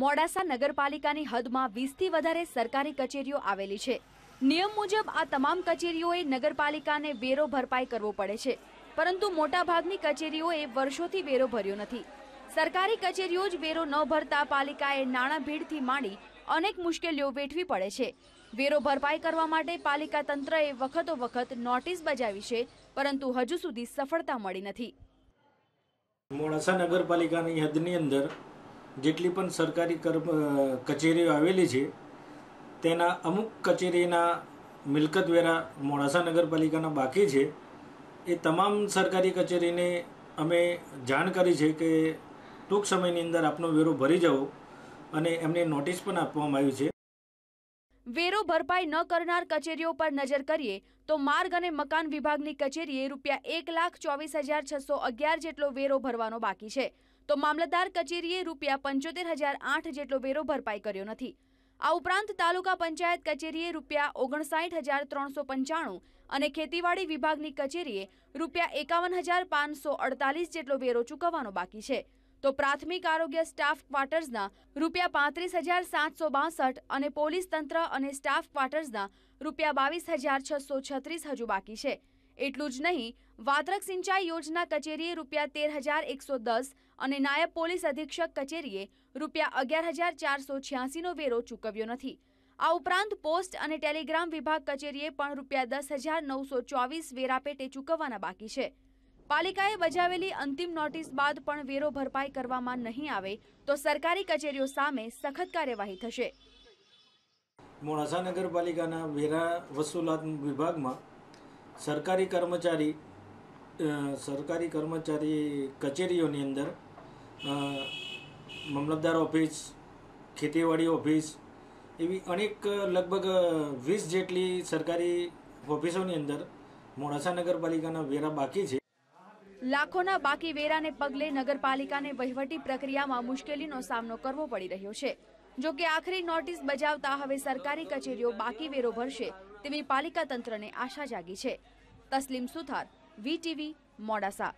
મોડાસા નગરપાલિકાની હદમાં વીસથી વધારે સરકારી કચેરીઓ આવેલી છે. નિયમ મુજબ આ તમામ કચેરીઓએ નગરપાલિકાને વેરો ભરપાઈ કરવો પડે છે. પરંતુ મોટાભાગની કચેરીઓએ વર્ષોથી વેરો ભર્યો નથી. સરકારી કચેરીઓ જ વેરો ન ભરતા પાલિકાએ નાણાં ભીડથી માંડી અનેક મુશ્કેલીઓ વેઠવી પડે છે. વેરો ભરપાઈ કરવા માટે પાલિકા તંત્રએ વખતો વખત નોટિસ બજાવી છે, પરંતુ હજુ સુધી સફળતા મળી નથી. મોડાસા નગરપાલિકાની હદની અંદર જેટલી પણ સરકારી કર્મ કચેરીઓ આવેલી છે, તેના અમુક કચેરીના મિલકત વેરા મોડાસા નગરપાલિકાના બાકી છે. એ તમામ સરકારી કચેરીને અમે જાણ કરી છે કે ટૂંક સમયની અંદર આપનો વેરો ભરી જાઓ અને એમને નોટિસ પણ આપવામાં આવી છે. વેરો ભરપાઈ ન કરનાર કચેરીઓ પર નજર કરીએ તો માર્ગ અને મકાન વિભાગની કચેરીએ રૂપિયા એક લાખ ચોવીસ હજાર છસો અગિયાર જેટલો વેરો ભરવાનો બાકી છે. તો મામલતદાર કચેરીએ રૂપિયા પંચોતેર હજાર આઠ જેટલો વેરો ભરપાઈ કર્યો નથી. આ ઉપરાંત તાલુકા પંચાયત કચેરીએ રૂપિયા ઓગણસાઠ હજાર ત્રણસો પંચાણું અને ખેતીવાડી વિભાગની કચેરીએ રૂપિયા એકાવન હજાર પાંચસો અડતાલીસ જેટલો વેરો ચૂકવવાનો બાકી છે. તો પ્રાથમિક આરોગ્ય સ્ટાફ ક્વાર્ટર્સના રૂપિયા પાંત્રીસ હજાર સાતસો બાસઠ અને પોલીસ તંત્ર અને સ્ટાફ ક્વાર્ટર્સના રૂપિયા બાવીસ હજાર છસો છત્રીસ હજુ બાકી છે. એટલું જ નહીં, વાત્રક સિંચાઈ યોજના કચેરીએ રૂપિયા તેર હજાર એકસો દસ અને નાયબ પોલીસ અધિક્ષક કચેરીએ રૂપિયા અગિયાર હજાર ચારસો છ્યાસીનો વેરો ચૂકવ્યો નથી. આ ઉપરાંત પોસ્ટ અને ટેલિગ્રામ વિભાગ કચેરીએ પણ રૂપિયા દસ હજાર નવસો ચોવીસ વેરા પેટે ચૂકવવાના બાકી છે. પાલિકાએ બજાવેલી અંતિમ નોટિસ બાદ પણ વેરો ભરપાઈ કરવામાં નહીં આવે તો સરકારી કચેરીઓ સામે સખત કાર્યવાહી થશે. મોડાસા નગરપાલિકાના વેરા વસૂલાત વિભાગમાં સરકારી કર્મચારી સરકારી કર્મચારી કચેરીઓની અંદર મામલતદાર ઓફિસ, ખેતીવાડી ઓફિસ એવી અનેક લગભગ વીસ જેટલી સરકારી ઓફિસોની અંદર મોડાસા નગરપાલિકાના વેરા બાકી છે. લાખોના બાકી વેરાને પગલે નગરપાલિકાને વહીવટી પ્રક્રિયામાં મુશ્કેલીનો સામનો કરવો પડી રહ્યો છે. જો કે આખરી નોટિસ બજાવતા હવે સરકારી કચેરીઓ બાકી વેરો ભરશે. તેવી પાલિકા તંત્રને આશા જાગી છે. તસ્લીમ સુથાર વીટીવી મોડાસા.